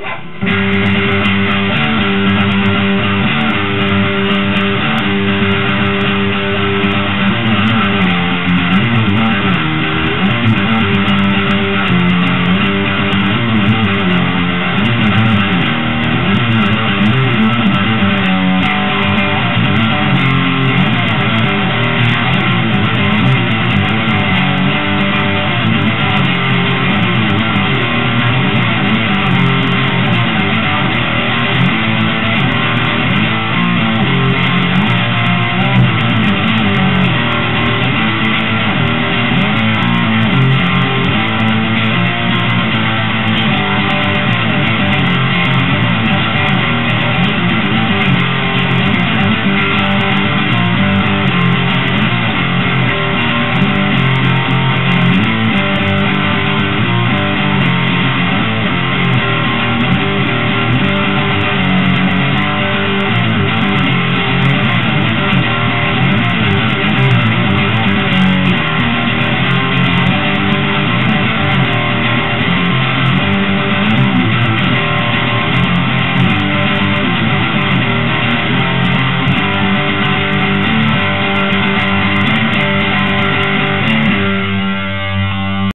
Yeah.